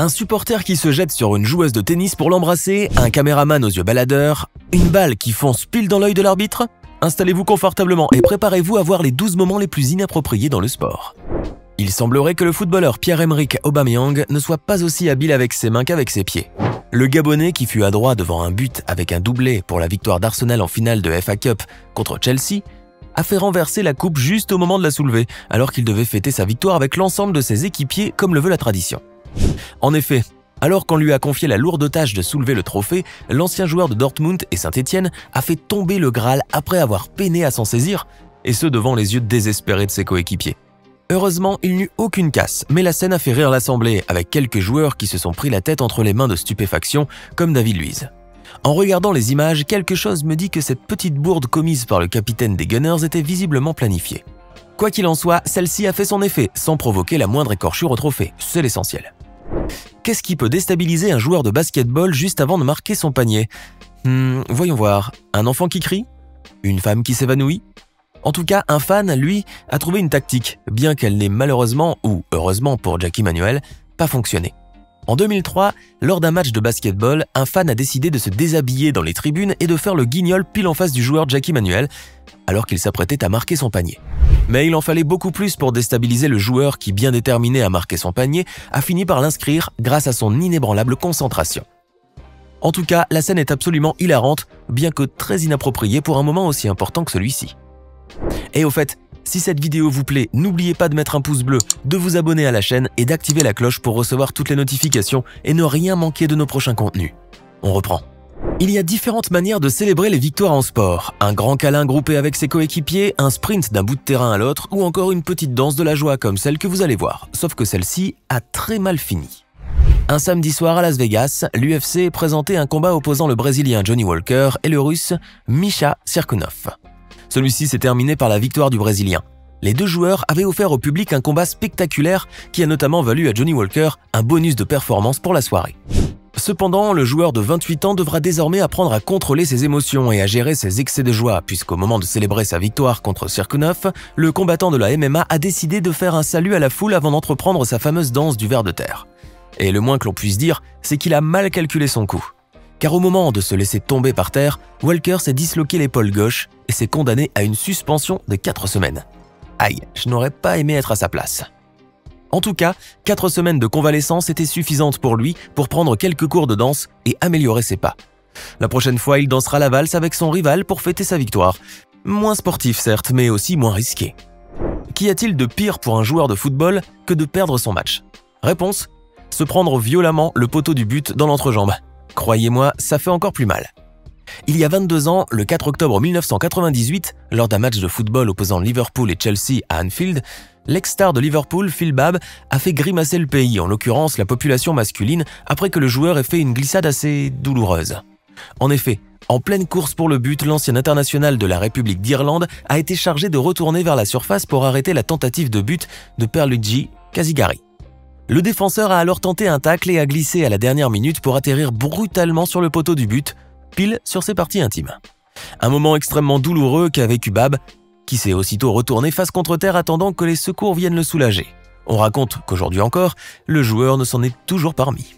Un supporter qui se jette sur une joueuse de tennis pour l'embrasser, un caméraman aux yeux baladeurs, une balle qui fonce pile dans l'œil de l'arbitre? Installez-vous confortablement et préparez-vous à voir les 12 moments les plus inappropriés dans le sport. Il semblerait que le footballeur Pierre-Emerick Aubameyang ne soit pas aussi habile avec ses mains qu'avec ses pieds. Le Gabonais qui fut adroit devant un but avec un doublé pour la victoire d'Arsenal en finale de FA Cup contre Chelsea a fait renverser la coupe juste au moment de la soulever, alors qu'il devait fêter sa victoire avec l'ensemble de ses équipiers comme le veut la tradition. En effet, alors qu'on lui a confié la lourde tâche de soulever le trophée, l'ancien joueur de Dortmund et Saint-Étienne a fait tomber le Graal après avoir peiné à s'en saisir, et ce devant les yeux désespérés de ses coéquipiers. Heureusement, il n'eut aucune casse, mais la scène a fait rire l'assemblée, avec quelques joueurs qui se sont pris la tête entre les mains de stupéfaction, comme David Luiz. En regardant les images, quelque chose me dit que cette petite bourde commise par le capitaine des Gunners était visiblement planifiée. Quoi qu'il en soit, celle-ci a fait son effet, sans provoquer la moindre écorchure au trophée, c'est l'essentiel. Qu'est-ce qui peut déstabiliser un joueur de basketball juste avant de marquer son panier? Hmm, Voyons voir. Un enfant qui crie? Une femme qui s'évanouit? En tout cas, un fan, lui, a trouvé une tactique, bien qu'elle n'ait malheureusement, ou heureusement pour Jackie Manuel, pas fonctionné. En 2003, lors d'un match de basketball, un fan a décidé de se déshabiller dans les tribunes et de faire le guignol pile en face du joueur Jackie Manuel, alors qu'il s'apprêtait à marquer son panier. Mais il en fallait beaucoup plus pour déstabiliser le joueur qui, bien déterminé à marquer son panier, a fini par l'inscrire grâce à son inébranlable concentration. En tout cas, la scène est absolument hilarante, bien que très inappropriée pour un moment aussi important que celui-ci. Et au fait, si cette vidéo vous plaît, n'oubliez pas de mettre un pouce bleu, de vous abonner à la chaîne et d'activer la cloche pour recevoir toutes les notifications et ne rien manquer de nos prochains contenus. On reprend. Il y a différentes manières de célébrer les victoires en sport. Un grand câlin groupé avec ses coéquipiers, un sprint d'un bout de terrain à l'autre ou encore une petite danse de la joie comme celle que vous allez voir. Sauf que celle-ci a très mal fini. Un samedi soir à Las Vegas, l'UFC présentait un combat opposant le Brésilien Johnny Walker et le Russe Misha Sirkunov. Celui-ci s'est terminé par la victoire du Brésilien. Les deux joueurs avaient offert au public un combat spectaculaire qui a notamment valu à Johnny Walker un bonus de performance pour la soirée. Cependant, le joueur de 28 ans devra désormais apprendre à contrôler ses émotions et à gérer ses excès de joie, puisqu'au moment de célébrer sa victoire contre Sirkunov, le combattant de la MMA a décidé de faire un salut à la foule avant d'entreprendre sa fameuse danse du ver de terre. Et le moins que l'on puisse dire, c'est qu'il a mal calculé son coup. Car au moment de se laisser tomber par terre, Walker s'est disloqué l'épaule gauche et s'est condamné à une suspension de 4 semaines. Aïe, je n'aurais pas aimé être à sa place. En tout cas, 4 semaines de convalescence étaient suffisantes pour lui pour prendre quelques cours de danse et améliorer ses pas. La prochaine fois, il dansera la valse avec son rival pour fêter sa victoire. Moins sportif certes, mais aussi moins risqué. Qu'y a-t-il de pire pour un joueur de football que de perdre son match? Réponse Se prendre violemment le poteau du but dans l'entrejambe. Croyez-moi, ça fait encore plus mal. Il y a 22 ans, le 4 octobre 1998, lors d'un match de football opposant Liverpool et Chelsea à Anfield, l'ex-star de Liverpool, Phil Babb, a fait grimacer le pays, en l'occurrence la population masculine, après que le joueur ait fait une glissade assez douloureuse. En effet, en pleine course pour le but, l'ancien international de la République d'Irlande a été chargé de retourner vers la surface pour arrêter la tentative de but de Perluigi Casigari. Le défenseur a alors tenté un tacle et a glissé à la dernière minute pour atterrir brutalement sur le poteau du but, pile sur ses parties intimes. Un moment extrêmement douloureux qu'a vécu Bab, qui s'est aussitôt retourné face contre terre attendant que les secours viennent le soulager. On raconte qu'aujourd'hui encore, le joueur ne s'en est toujours pas remis.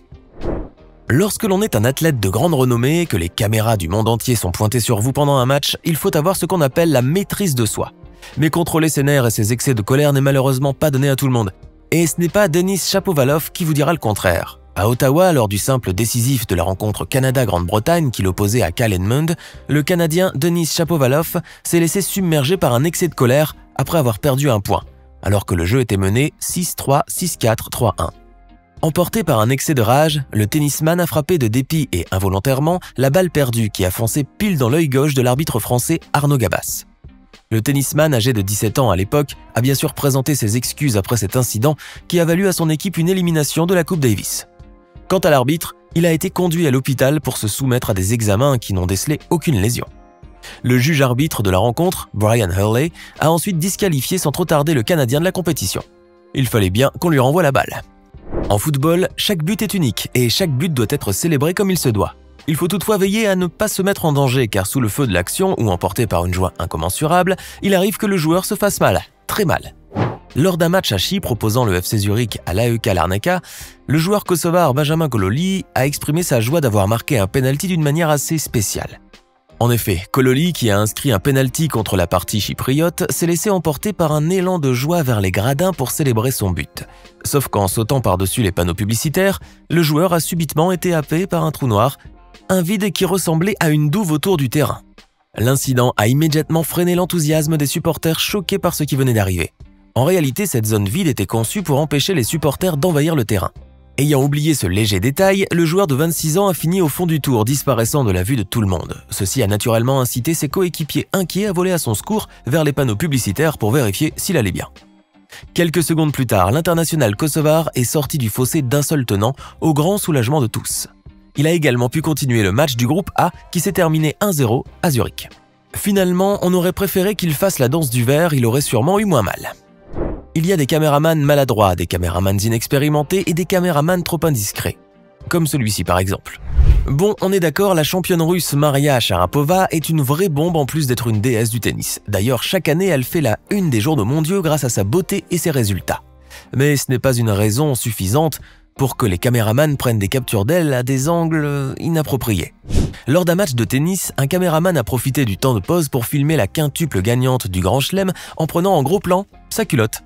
Lorsque l'on est un athlète de grande renommée, que les caméras du monde entier sont pointées sur vous pendant un match, il faut avoir ce qu'on appelle la maîtrise de soi. Mais contrôler ses nerfs et ses excès de colère n'est malheureusement pas donné à tout le monde. Et ce n'est pas Denis Chapovalov qui vous dira le contraire. À Ottawa, lors du simple décisif de la rencontre Canada-Grande-Bretagne qui l'opposait à Cal Edmund, le Canadien Denis Chapovalov s'est laissé submerger par un excès de colère après avoir perdu un point, alors que le jeu était mené 6-3, 6-4, 3-1. Emporté par un excès de rage, le tennisman a frappé de dépit et involontairement la balle perdue qui a foncé pile dans l'œil gauche de l'arbitre français Arnaud Gabas. Le tennisman, âgé de 17 ans à l'époque, a bien sûr présenté ses excuses après cet incident qui a valu à son équipe une élimination de la Coupe Davis. Quant à l'arbitre, il a été conduit à l'hôpital pour se soumettre à des examens qui n'ont décelé aucune lésion. Le juge arbitre de la rencontre, Brian Hurley, a ensuite disqualifié sans trop tarder le Canadien de la compétition. Il fallait bien qu'on lui renvoie la balle. En football, chaque but est unique et chaque but doit être célébré comme il se doit. Il faut toutefois veiller à ne pas se mettre en danger car sous le feu de l'action ou emporté par une joie incommensurable, il arrive que le joueur se fasse mal, très mal. Lors d'un match à Chypre opposant le FC Zurich à l'AEK Larnaca, le joueur kosovar Benjamin Kololi a exprimé sa joie d'avoir marqué un penalty d'une manière assez spéciale. En effet, Kololi, qui a inscrit un penalty contre la partie chypriote, s'est laissé emporter par un élan de joie vers les gradins pour célébrer son but. Sauf qu'en sautant par-dessus les panneaux publicitaires, le joueur a subitement été happé par un trou noir, un vide qui ressemblait à une douve autour du terrain. L'incident a immédiatement freiné l'enthousiasme des supporters choqués par ce qui venait d'arriver. En réalité, cette zone vide était conçue pour empêcher les supporters d'envahir le terrain. Ayant oublié ce léger détail, le joueur de 26 ans a fini au fond du tour, disparaissant de la vue de tout le monde. Ceci a naturellement incité ses coéquipiers inquiets à voler à son secours vers les panneaux publicitaires pour vérifier s'il allait bien. Quelques secondes plus tard, l'international kosovar est sorti du fossé d'un seul tenant, au grand soulagement de tous. Il a également pu continuer le match du groupe A qui s'est terminé 1-0 à Zurich. Finalement, on aurait préféré qu'il fasse la danse du verre, il aurait sûrement eu moins mal. Il y a des caméramans maladroits, des caméramans inexpérimentés et des caméramans trop indiscrets. Comme celui-ci par exemple. Bon, on est d'accord, la championne russe Maria Sharapova est une vraie bombe en plus d'être une déesse du tennis. D'ailleurs, chaque année, elle fait la une des journaux mondiaux grâce à sa beauté et ses résultats. Mais ce n'est pas une raison suffisante pour que les caméramans prennent des captures d'elle à des angles inappropriés. Lors d'un match de tennis, un caméraman a profité du temps de pause pour filmer la quintuple gagnante du Grand Chelem en prenant en gros plan sa culotte.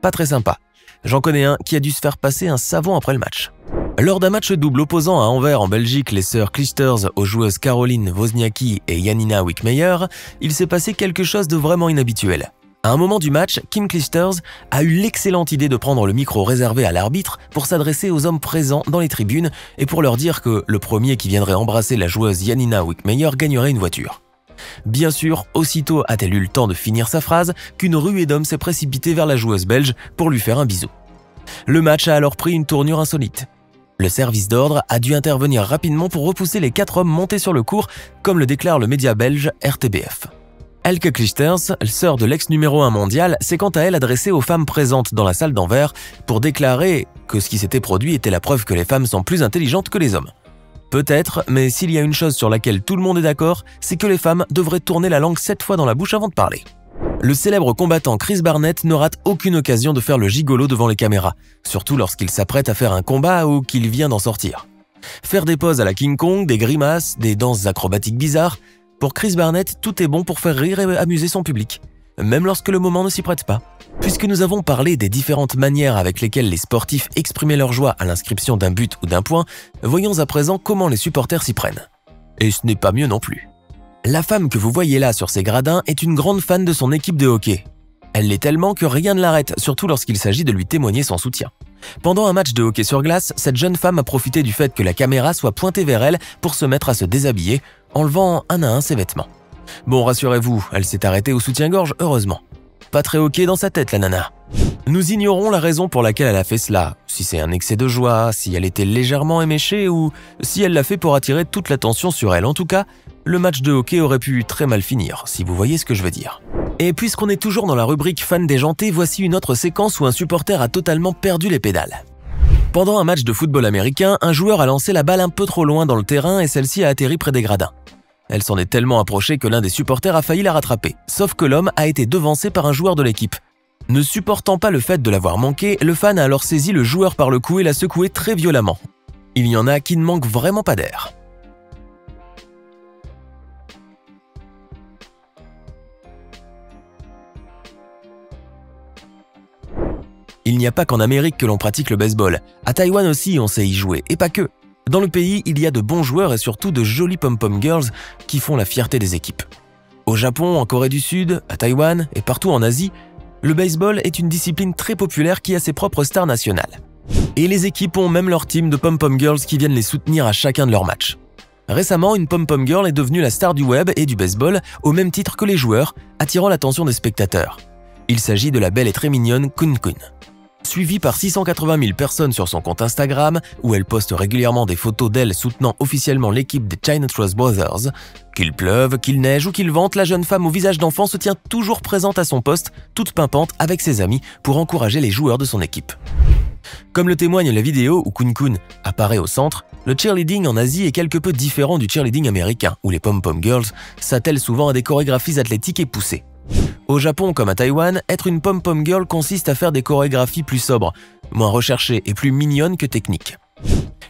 Pas très sympa. J'en connais un qui a dû se faire passer un savon après le match. Lors d'un match double opposant à Anvers en Belgique les sœurs Clijsters aux joueuses Caroline Wozniacki et Janina Wickmeyer, il s'est passé quelque chose de vraiment inhabituel. À un moment du match, Kim Clijsters a eu l'excellente idée de prendre le micro réservé à l'arbitre pour s'adresser aux hommes présents dans les tribunes et pour leur dire que le premier qui viendrait embrasser la joueuse Janina Wickmeyer gagnerait une voiture. Bien sûr, aussitôt a-t-elle eu le temps de finir sa phrase qu'une ruée d'hommes s'est précipitée vers la joueuse belge pour lui faire un bisou. Le match a alors pris une tournure insolite. Le service d'ordre a dû intervenir rapidement pour repousser les quatre hommes montés sur le cours, comme le déclare le média belge RTBF. Elke Clisters, sœur de l'ex numéro 1 mondial, s'est quant à elle adressée aux femmes présentes dans la salle d'Anvers pour déclarer que ce qui s'était produit était la preuve que les femmes sont plus intelligentes que les hommes. Peut-être, mais s'il y a une chose sur laquelle tout le monde est d'accord, c'est que les femmes devraient tourner la langue sept fois dans la bouche avant de parler. Le célèbre combattant Chris Barnett ne rate aucune occasion de faire le gigolo devant les caméras, surtout lorsqu'il s'apprête à faire un combat ou qu'il vient d'en sortir. Faire des poses à la King Kong, des grimaces, des danses acrobatiques bizarres, pour Chris Barnett, tout est bon pour faire rire et amuser son public, même lorsque le moment ne s'y prête pas. Puisque nous avons parlé des différentes manières avec lesquelles les sportifs exprimaient leur joie à l'inscription d'un but ou d'un point, voyons à présent comment les supporters s'y prennent. Et ce n'est pas mieux non plus. La femme que vous voyez là sur ces gradins est une grande fan de son équipe de hockey. Elle l'est tellement que rien ne l'arrête, surtout lorsqu'il s'agit de lui témoigner son soutien. Pendant un match de hockey sur glace, cette jeune femme a profité du fait que la caméra soit pointée vers elle pour se mettre à se déshabiller, enlevant un à un ses vêtements. Bon, rassurez-vous, elle s'est arrêtée au soutien-gorge, heureusement. Pas très ok dans sa tête, la nana. Nous ignorons la raison pour laquelle elle a fait cela, si c'est un excès de joie, si elle était légèrement éméchée ou si elle l'a fait pour attirer toute l'attention sur elle. En tout cas, le match de hockey aurait pu très mal finir, si vous voyez ce que je veux dire. Et puisqu'on est toujours dans la rubrique fan déjanté, voici une autre séquence où un supporter a totalement perdu les pédales. Pendant un match de football américain, un joueur a lancé la balle un peu trop loin dans le terrain et celle-ci a atterri près des gradins. Elle s'en est tellement approchée que l'un des supporters a failli la rattraper, sauf que l'homme a été devancé par un joueur de l'équipe. Ne supportant pas le fait de l'avoir manqué, le fan a alors saisi le joueur par le cou et l'a secoué très violemment. Il y en a qui ne manquent vraiment pas d'air. Il n'y a pas qu'en Amérique que l'on pratique le baseball. À Taïwan aussi, on sait y jouer, et pas que. Dans le pays, il y a de bons joueurs et surtout de jolies pom-pom girls qui font la fierté des équipes. Au Japon, en Corée du Sud, à Taïwan et partout en Asie, le baseball est une discipline très populaire qui a ses propres stars nationales. Et les équipes ont même leur team de pom-pom girls qui viennent les soutenir à chacun de leurs matchs. Récemment, une pom-pom girl est devenue la star du web et du baseball au même titre que les joueurs, attirant l'attention des spectateurs. Il s'agit de la belle et très mignonne Kun Kun. Suivie par 680 000 personnes sur son compte Instagram, où elle poste régulièrement des photos d'elle soutenant officiellement l'équipe des China Trust Brothers. Qu'il pleuve, qu'il neige ou qu'il vente, la jeune femme au visage d'enfant se tient toujours présente à son poste, toute pimpante avec ses amis, pour encourager les joueurs de son équipe. Comme le témoigne la vidéo où Kun Kun apparaît au centre, le cheerleading en Asie est quelque peu différent du cheerleading américain, où les pom-pom girls s'attellent souvent à des chorégraphies athlétiques et poussées. Au Japon comme à Taïwan, être une pom-pom girl consiste à faire des chorégraphies plus sobres, moins recherchées et plus mignonnes que techniques.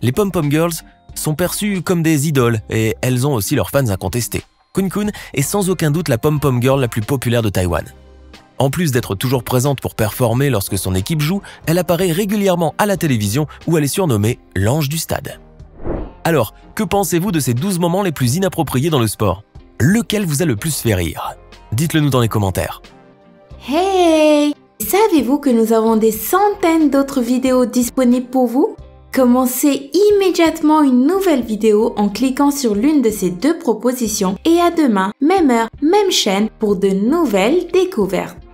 Les pom-pom girls sont perçues comme des idoles et elles ont aussi leurs fans incontestés. Kun Kun est sans aucun doute la pom-pom girl la plus populaire de Taïwan. En plus d'être toujours présente pour performer lorsque son équipe joue, elle apparaît régulièrement à la télévision où elle est surnommée l'ange du stade. Alors, que pensez-vous de ces 12 moments les plus inappropriés dans le sport? Lequel vous a le plus fait rire? Dites-le nous dans les commentaires. Hey Savez-vous que nous avons des centaines d'autres vidéos disponibles pour vous? Commencez immédiatement une nouvelle vidéo en cliquant sur l'une de ces deux propositions et à demain, même heure, même chaîne pour de nouvelles découvertes.